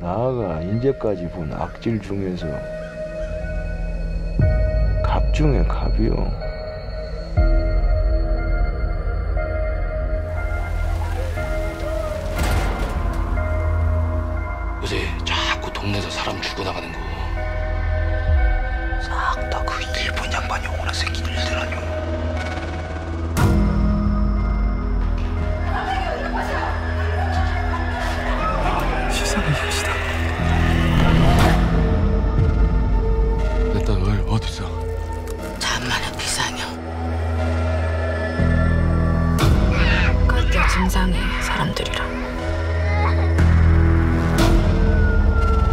나아가 인제까지 본 악질 중에서 갑 중에 갑이요. 요새 자꾸 동네에서 사람 죽어나가는 거. 싹 다 그 일본 양반이 오나 새끼 일들 아니오. 세상의 잠만한 비상형. 그때 증상이 사람들이라.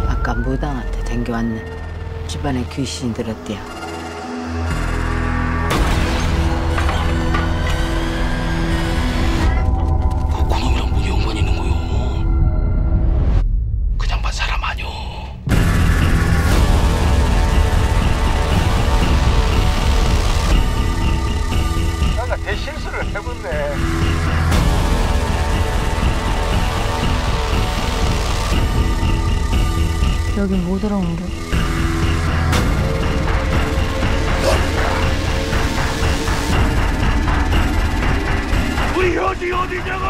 아까 무당한테 댕겨왔네. 집안에 귀신이 들었대요. 그 그놈이랑 뭔 연관이 있는 거요? 그냥 반 사람 아니오. 여긴 못 들어온겨. 우리 어디 어디냐고!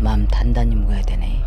마음 단단히 먹어야 되네.